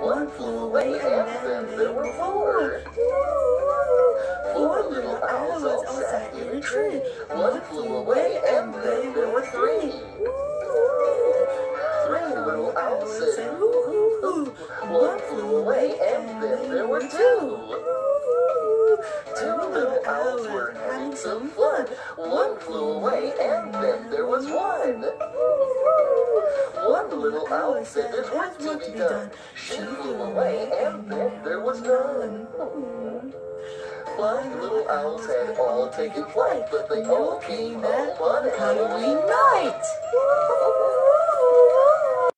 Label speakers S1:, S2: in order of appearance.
S1: One flew away and then there were four. Four little owls all sat in a tree. One flew away and then there were three. Three little owls said, hoo hoo hoo. One flew away and then there were two. Two little owls were having some fun. One flew away and then there was one. Little owl said there's work to be done. She flew away and then there was none. Flying little owls had all taken flight, but they all came home on Halloween night.